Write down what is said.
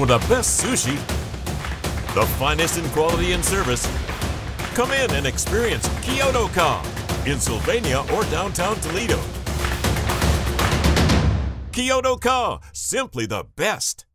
for the best sushi, the finest in quality and service. Come in and experience Kyoto Ka in Sylvania or downtown Toledo. Kyoto Ka, simply the best.